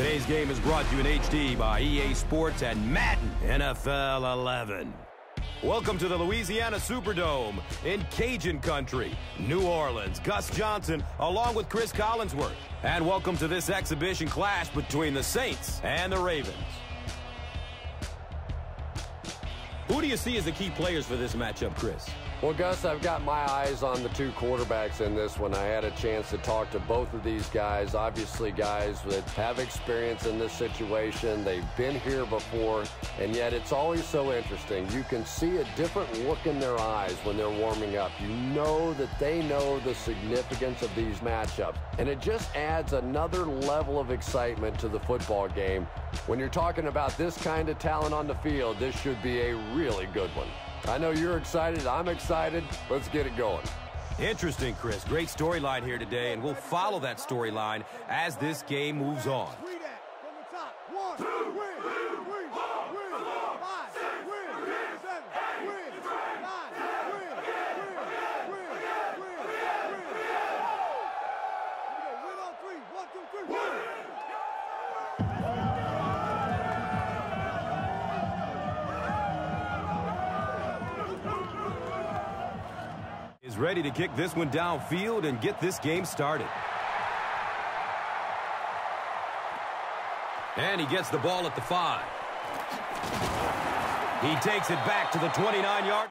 Today's game is brought to you in HD by EA Sports and Madden NFL 11. Welcome to the Louisiana Superdome in Cajun Country, New Orleans. Gus Johnson along with Chris Collinsworth. And welcome to this exhibition clash between the Saints and the Ravens. Who do you see as the key players for this matchup, Chris? Well, Gus, I've got my eyes on the two quarterbacks in this one. I had a chance to talk to both of these guys. Obviously, guys that have experience in this situation. They've been here before, and yet it's always so interesting. You can see a different look in their eyes when they're warming up. You know that they know the significance of these matchups, and it just adds another level of excitement to the football game. When you're talking about this kind of talent on the field, this should be a really good one. I know you're excited. I'm excited. Let's get it going. Interesting, Chris. Great storyline here today, and we'll follow that storyline as this game moves on. Ready to kick this one downfield and get this game started. And he gets the ball at the five. He takes it back to the 29-yard.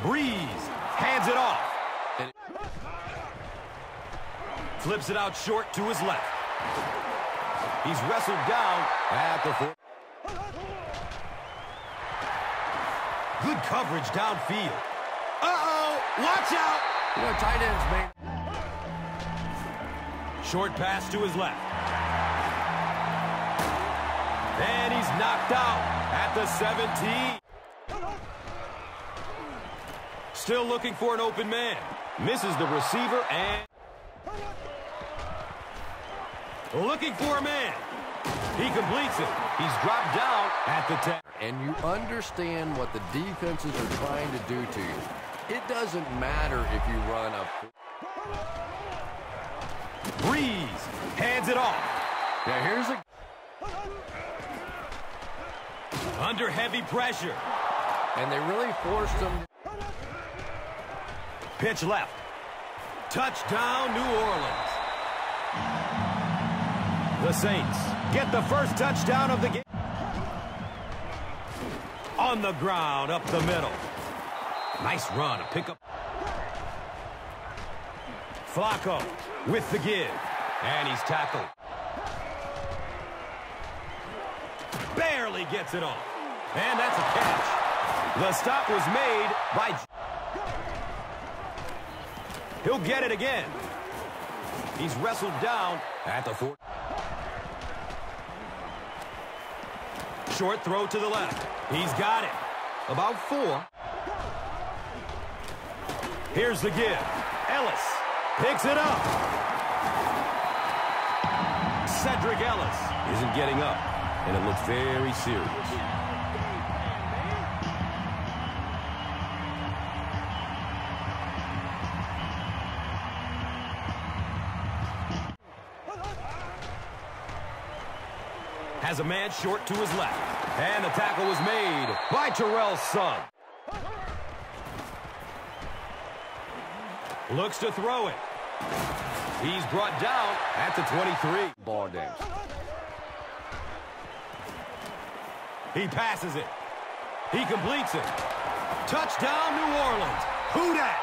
Brees hands it off. Flips it out short to his left. He's wrestled down at the foot. Good coverage downfield. Uh-oh! Watch out! Tight ends, man. Short pass to his left. And he's knocked out at the 17. Still looking for an open man. Misses the receiver and... Looking for a man. He completes it. He's dropped down at the 10. And you understand what the defenses are trying to do to you. It doesn't matter if you run a... Brees hands it off. Now here's a... Under heavy pressure. And they really forced him... Pitch left. Touchdown, New Orleans. The Saints get the first touchdown of the game. On the ground, up the middle. Nice run, a pickup. Flacco with the give. And he's tackled. Barely gets it off. And that's a catch. The stop was made by... He'll get it again. He's wrestled down at the four. Short throw to the left. He's got it. About four. Here's the give. Ellis picks it up. Sedrick Ellis isn't getting up, and it looks very serious. Has a man short to his left. And the tackle was made by Terrell Suggs. Looks to throw it. He's brought down at the 23. Ball games. He passes it. He completes it. Touchdown, New Orleans. Who dat?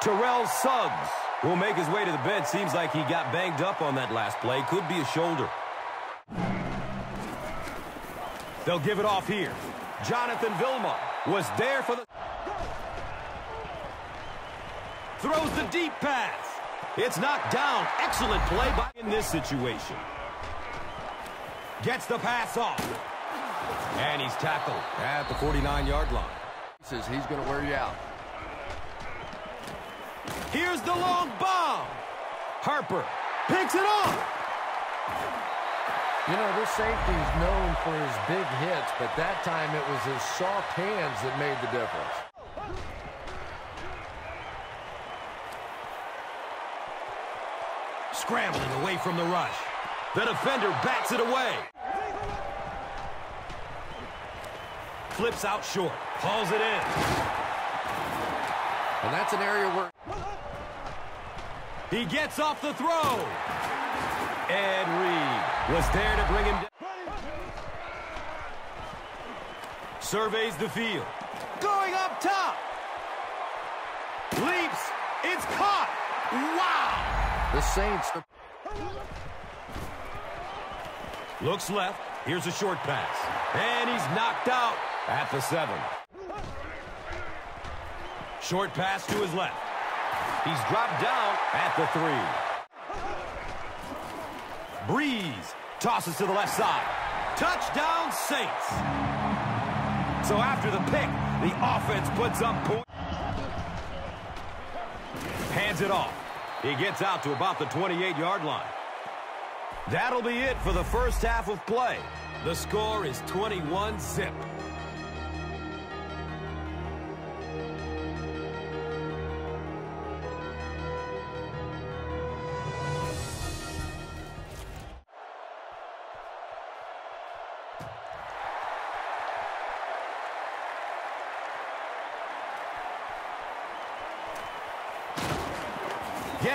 Terrell Suggs will make his way to the bench. Seems like he got banged up on that last play. Could be a shoulder. They'll give it off here. Jonathan Vilma was there for the... Throws the deep pass. It's knocked down. Excellent play by in this situation. Gets the pass off. And he's tackled at the 49-yard line. Says he's going to wear you out. Here's the long bomb. Harper picks it off. You know, this safety is known for his big hits, but that time it was his soft hands that made the difference. Scrambling away from the rush. The defender bats it away. Flips out short. Hauls it in. And that's an area where... He gets off the throw. Ed Reed was there to bring him down. Surveys the field. Going up top. Leaps. It's caught. Wow. The Saints... Looks left. Here's a short pass. And he's knocked out at the seven. Short pass to his left. He's dropped down at the three. Brees tosses to the left side. Touchdown, Saints. So after the pick, the offense puts up points. Hands it off. He gets out to about the 28-yard line. That'll be it for the first half of play. The score is 21-zip.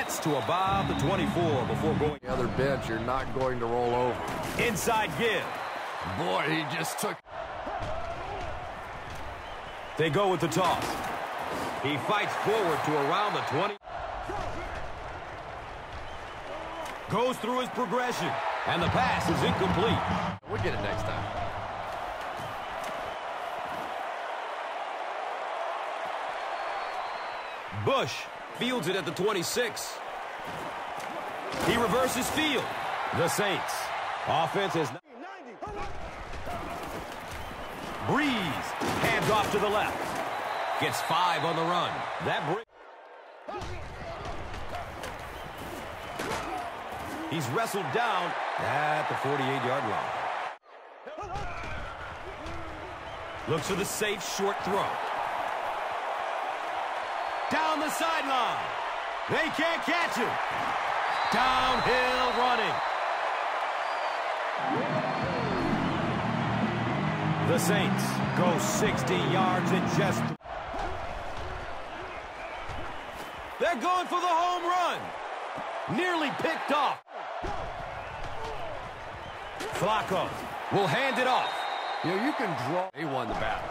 Gets to about the 24 before going. The other bench, you're not going to roll over. Inside give. Boy, he just took... They go with the toss. He fights forward to around the 20. Goes through his progression. And the pass is incomplete. We'll get it next time. Bush fields it at the 26. He reverses field. The Saints. Offense is... Brees. Hands off to the left. Gets five on the run. That. He's wrestled down at the 48-yard line. Looks for the safe short throw. Down the sideline. They can't catch him. Downhill running. The Saints go 60 yards in just... They're going for the home run. Nearly picked off. Flacco will hand it off. You know, you can draw... He won the battle.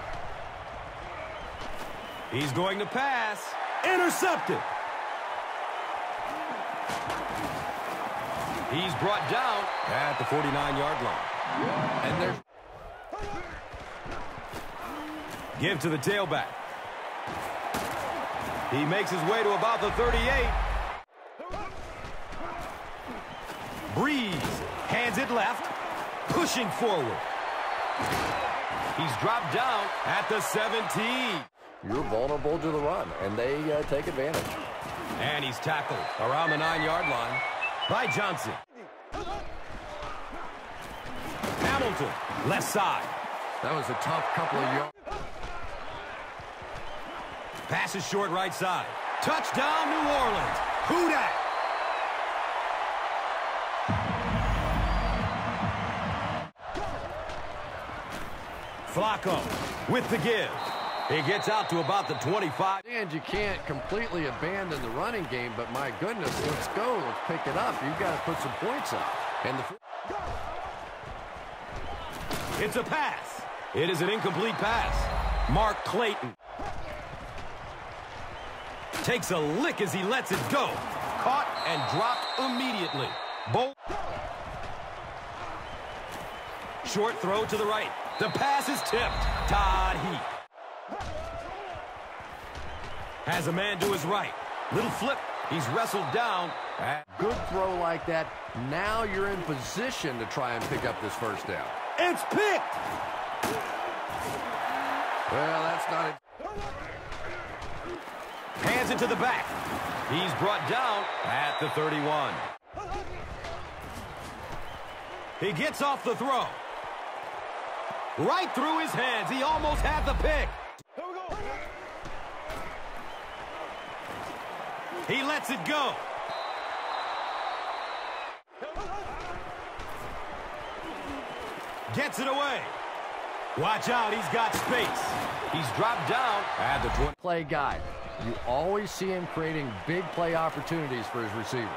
He's going to pass. Intercepted. He's brought down at the 49-yard line. And there's... Give to the tailback. He makes his way to about the 38. Brees hands it left, pushing forward. He's dropped down at the 17. You're vulnerable to the run, and they uh, take advantage. And he's tackled around the nine-yard line by Johnson. Hamilton, left side. That was a tough couple of yards. Passes short right side. Touchdown, New Orleans. Who dat? Flacco with the give. He gets out to about the 25. And you can't completely abandon the running game, but my goodness, let's go. Let's pick it up. You've got to put some points up. And the... It's a pass. It is an incomplete pass. Mark Clayton takes a lick as he lets it go. Caught and dropped immediately. Bolt. Short throw to the right. The pass is tipped. Todd Heap. Has a man to his right. Little flip. He's wrestled down. Good throw like that. Now you're in position to try and pick up this first down. It's picked. Well, that's not it. Hands it to the back. He's brought down at the 31. He gets off the throw. Right through his hands. He almost had the pick. He lets it go. Gets it away. Watch out, he's got space. He's dropped down at the 20. Play guy. You always see him creating big play opportunities for his receivers.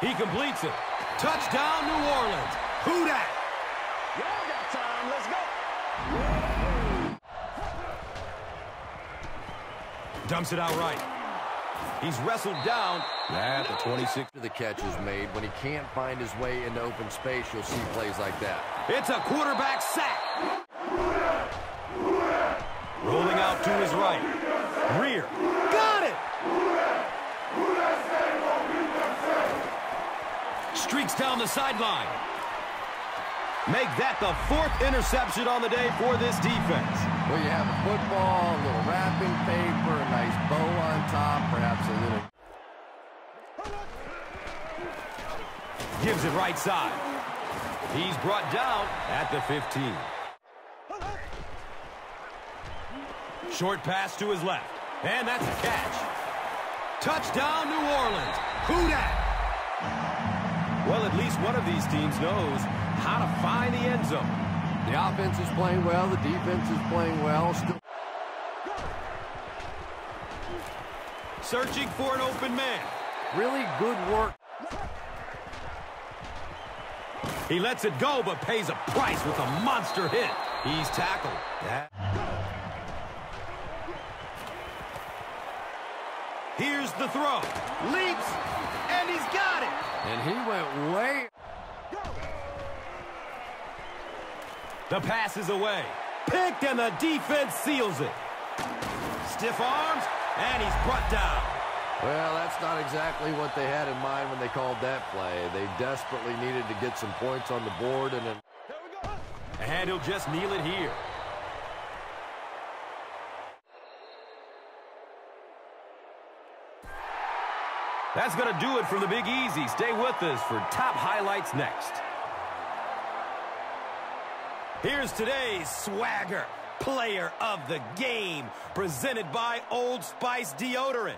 He completes it. Touchdown, New Orleans. Who that? Y'all got time. Let's go. Dumps it out right. He's wrestled down at the 26. The catch is made. When he can't find his way into open space, you'll see plays like that. It's a quarterback sack. Rolling out to his right. Rear. Got it! Streaks down the sideline. Make that the fourth interception on the day for this defense. Well, you have a football, a little wrapping paper, a nice bow on top, perhaps a little... Gives it right side. He's brought down at the 15. Short pass to his left. And that's a catch. Touchdown, New Orleans. Who dat? Well, at least one of these teams knows how to find the end zone. The offense is playing well. The defense is playing well. Still Searching for an open man. really good work. He lets it go, but pays a price with a monster hit. He's tackled. That- Here's the throw. Leaps, and he's got it. And he went way... The pass is away. Picked, and the defense seals it. Stiff arms, and he's brought down. Well, that's not exactly what they had in mind when they called that play. They desperately needed to get some points on the board, and then... And he'll just kneel it here. That's going to do it for the Big Easy. Stay with us for top highlights next. Here's today's swagger player of the game, presented by Old Spice Deodorant.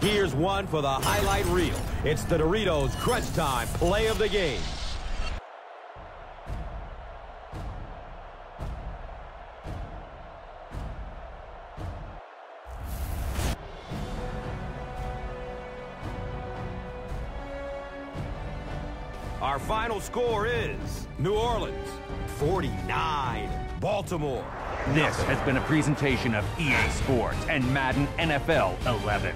Here's one for the highlight reel. It's the Doritos Crunch Time play of the game. Our final score is New Orleans 49, Baltimore. This has been a presentation of EA Sports and Madden NFL 11.